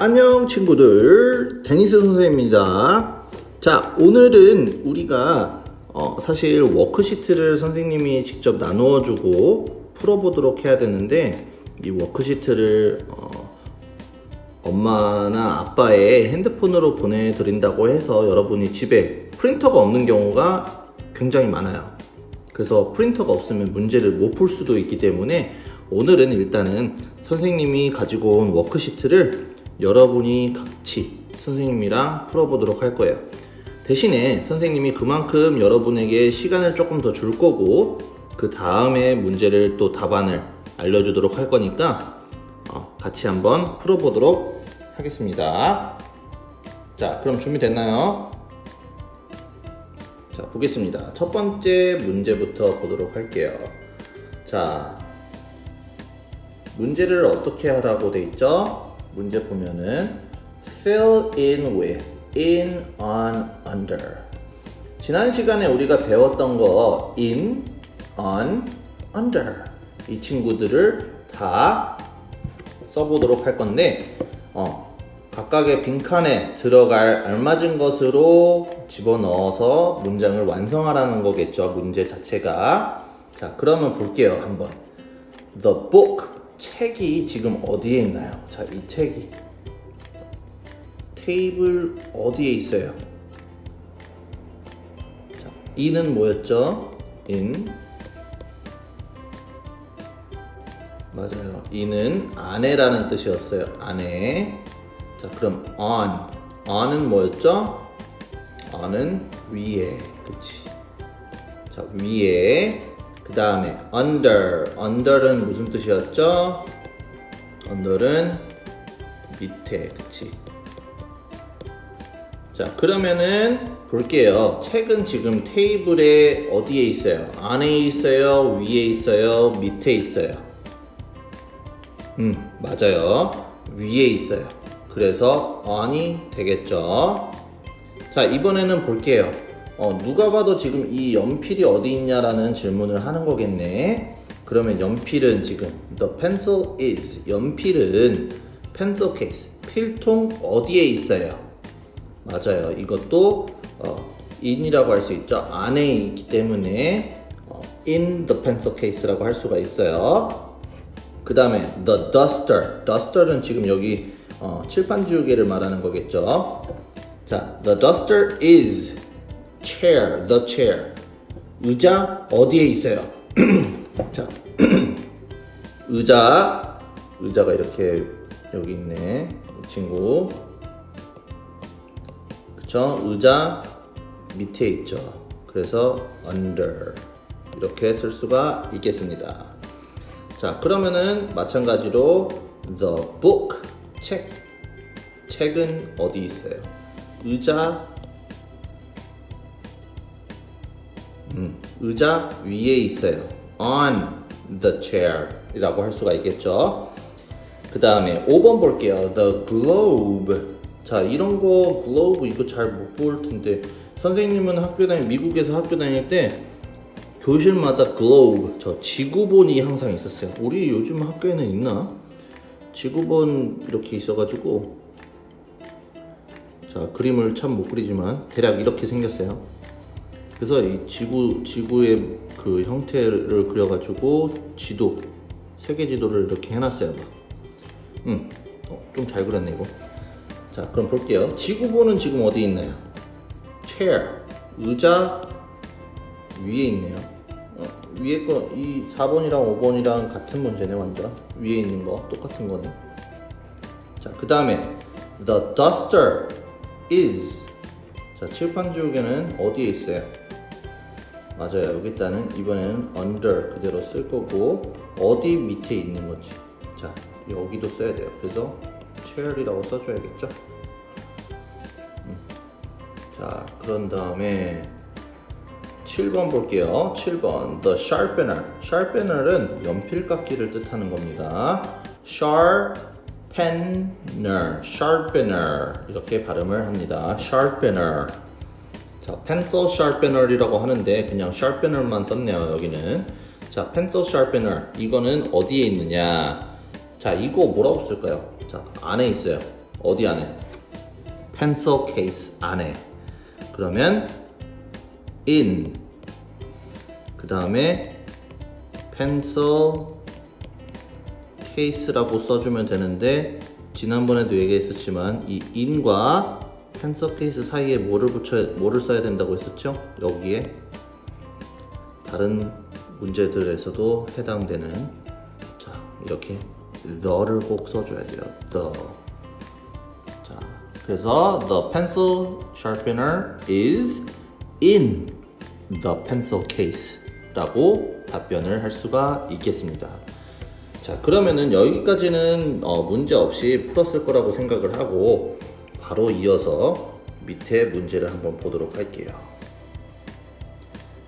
안녕 친구들. 데니스 선생입니다. 자 오늘은 우리가 어, 사실 worksheet를 선생님이 직접 나누어 주고 풀어보도록 해야 되는데 이 worksheet를 어, 엄마나 아빠의 핸드폰으로 보내드린다고 해서 여러분이 집에 프린터가 없는 경우가 굉장히 많아요. 그래서 프린터가 없으면 문제를 못 풀 수도 있기 때문에 오늘은 일단은 선생님이 가지고 온 worksheet를 여러분이 같이 선생님이랑 풀어보도록 할 거예요. 대신에 선생님이 그만큼 여러분에게 시간을 조금 더 줄 거고 그 다음에 문제를 또 답안을 알려주도록 할 거니까 어, 같이 한번 풀어보도록 하겠습니다. 자, 그럼 준비됐나요? 자, 보겠습니다. 첫 번째 문제부터 보도록 할게요. 자, 문제를 어떻게 하라고 돼 있죠? 문제 보면은 fill in with, in, on, under. 지난 시간에 우리가 배웠던 거 in, on, under. 이 친구들을 다 써보도록 할 건데 어, 각각의 빈칸에 들어갈 알맞은 것으로 집어넣어서 문장을 완성하라는 거겠죠 문제 자체가. 자 그러면 볼게요 한번. The book 책이 지금 어디에 있나요? 자, 이 책이 테이블 어디에 있어요? 자, 이는 뭐였죠? in 맞아요. 이는 안에라는 뜻이었어요. 안에. 자, 그럼 on. on은 뭐였죠? on은 위에. 그치. 자, 위에. 그 다음에 under. under는 무슨 뜻이었죠? under는 밑에. 그치. 자, 그러면은 볼게요. 책은 지금 테이블에 어디에 있어요? 안에 있어요? 위에 있어요? 밑에 있어요? 음, 맞아요. 위에 있어요. 그래서 on이 되겠죠. 자, 이번에는 볼게요. 어, 누가 봐도 지금 이 연필이 어디 있냐라는 질문을 하는 거겠네. 그러면 연필은 지금 the pencil is 연필은 pencil case 필통 어디에 있어요? 맞아요. 이것도 어, in이라고 할 수 있죠. 안에 있기 때문에 어, in the pencil case라고 할 수가 있어요. 그 다음에 the duster. duster는 지금 여기 어, 칠판 지우개를 말하는 거겠죠. 자, the duster is chair, the chair. 의자 어디에 있어요? 자, 의자, 의자가 이렇게 여기 있네. 이 친구. 그쵸? 의자 밑에 있죠. 그래서 under 이렇게 쓸 수가 있겠습니다. 자, 그러면은 마찬가지로 the book 책 책은 어디 있어요? 의자 음, 의자 위에 있어요. on the chair 이라고 할 수가 있겠죠. 그 다음에 5번 볼게요. the globe 자 이런 거 글로브 이거 잘 못 볼 텐데 선생님은 학교 다니 미국에서 학교 다닐 때 교실마다 글로브 저 지구본이 항상 있었어요. 우리 요즘 학교에는 있나? 지구본 이렇게 있어가지고 자 그림을 참 못 그리지만 대략 이렇게 생겼어요. 그래서 이 지구 지구의 그 형태를 그려가지고 지도 세계 지도를 이렇게 해놨어요. 음, 어, 좀잘 그렸네 이거. 자, 그럼 볼게요. 지구본은 지금 어디 있나요? chair, 의자 위에 있네요. 어, 위에 거, 이 4번이랑 5번이랑 같은 문제네, 완전. 위에 있는 거, 똑같은 거네. 자, 그 다음에, the duster is. 자, 칠판 지우개는 어디에 있어요? 맞아요. 여기 있다는 이번에는 under 그대로 쓸 거고, 어디 밑에 있는 거지? 자, 여기도 써야 돼요. 그래서 chair이라고 써줘야겠죠? 음. 자, 그런 다음에 7번 볼게요. 7번 The sharpener. sharpener은 연필깎이를 뜻하는 겁니다. sharpener, sharpener 이렇게 발음을 합니다. sharpener. 자, pencil sharpener이라고 하는데 그냥 sharpener만 썼네요. 여기는. 자, pencil 이거는 어디에 있느냐? 자, 이거 뭐라고 쓸까요? 자, 안에 있어요. 어디 안에? pencil case 안에. 그러면 in 그 다음에 pencil case라고 써주면 되는데 지난번에도 얘기했었지만 이 in과 pencil case 사이에 뭐를 붙여 뭐를 써야 된다고 했었죠? 여기에 다른 문제들에서도 해당되는 자 이렇게 the를 꼭 써줘야 돼요. the 자 그래서 the pencil sharpener is in the pencil case라고 답변을 할 수가 있겠습니다. 자 그러면은 여기까지는 어, 문제 없이 풀었을 거라고 생각을 하고 바로 이어서 밑에 문제를 한번 보도록 할게요.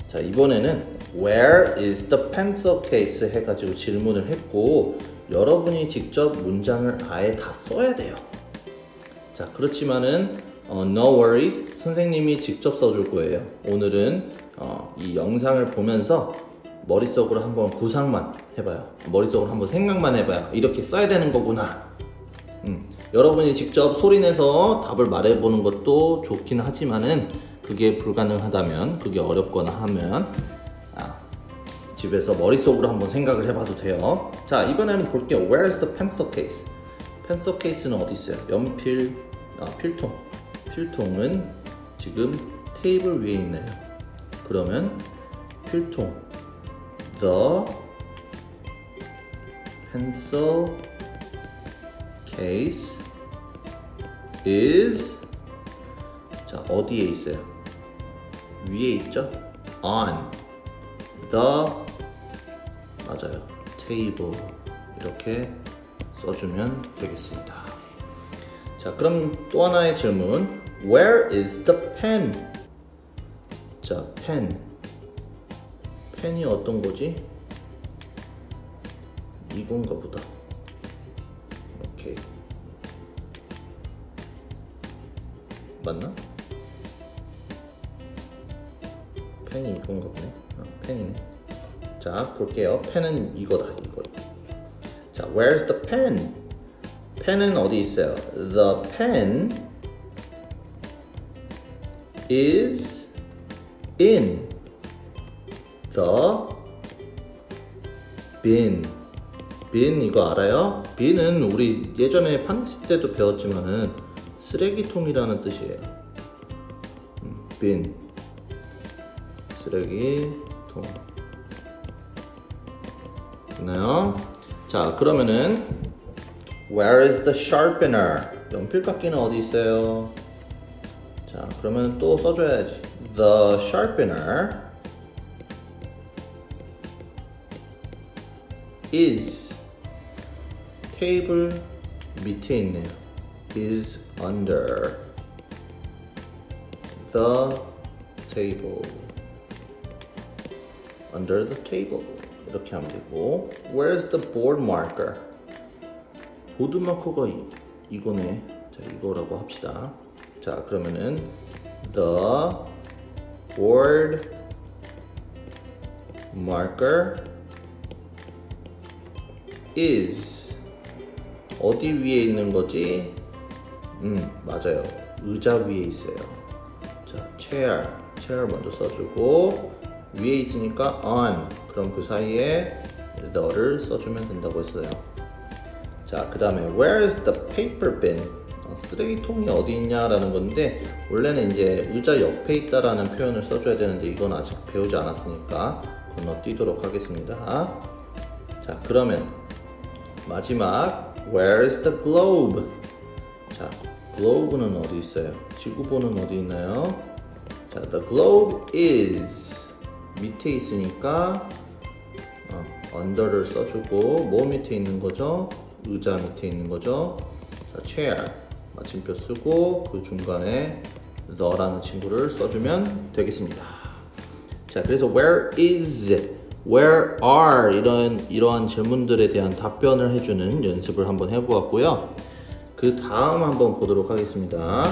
자 이번에는 Where is the pencil case 해가지고 질문을 했고 여러분이 직접 문장을 아예 다 써야 돼요. 자 그렇지만은 어, no worries 선생님이 직접 써줄 거예요. 오늘은 어, 이 영상을 보면서 머릿속으로 한번 구상만 해봐요. 머릿속으로 한번 생각만 해봐요. 이렇게 써야 되는 거구나. 음, 여러분이 직접 소리내서 답을 말해보는 것도 좋긴 하지만은 그게 불가능하다면, 그게 어렵거나 하면 아, 집에서 머릿속으로 한번 생각을 해봐도 돼요. 자, 이번에는 볼게요. Where is the pencil case? 펜서 케이스는 어디 있어요? 연필, 아, 필통. 필통은 지금 테이블 위에 있네요. 그러면 필통 the pencil case is 자 어디에 있어요? 위에 있죠? on the 맞아요 table 이렇게 써주면 되겠습니다. 자 그럼 또 하나의 질문 Where is the pen? 자 pen 펜이 어떤 거지? 이건가 보다. 오케이. 맞나? 펜이 이건가 보네. 아, 펜이네. 자, 볼게요. 펜은 이거다. 이거. 자, where's the pen? 펜은 어디 있어요? The pen is in the bin. Bin 이거 알아요? bin은 우리 예전에 판스 때도 배웠지만은 쓰레기통이라는 뜻이에요. 음, bin 쓰레기통. 됐나요? 자 그러면은 Where is the sharpener? 연필깎이는 어디 있어요? 자 그러면 또 써줘야지. The sharpener is 테이블 밑에 있네요. is under the table. under the table. 이렇게 하면 되고 Where's the board marker? 보드 마커가 이, 이거네. 자, 이거라고 합시다. 자, 그러면은 the board marker is 어디 위에 있는 거지? 음, 맞아요. 의자 위에 있어요. 자, chair. chair 먼저 써주고 위에 있으니까 on. 그럼 그 사이에 the를 써주면 된다고 했어요. 자, 그 다음에 where is the paper bin? 어, 쓰레기통이 어디 있냐라는 건데 원래는 이제 의자 옆에 있다라는 표현을 써줘야 되는데 이건 아직 배우지 않았으니까 건너뛰도록 하겠습니다. 자, 그러면 마지막 where is the globe? 자, globe는 어디 있어요? 지구본은 어디 있나요? 자, the globe is 밑에 있으니까 어, under를 써주고 뭐 밑에 있는 거죠? 의자 밑에 있는 거죠? 자, chair 마침표 쓰고 그 중간에 the라는 친구를 써주면 되겠습니다. 자, 그래서 where is, where are 이런 이러한 질문들에 대한 답변을 해주는 연습을 한번 해보았고요. 그 다음 한번 보도록 하겠습니다.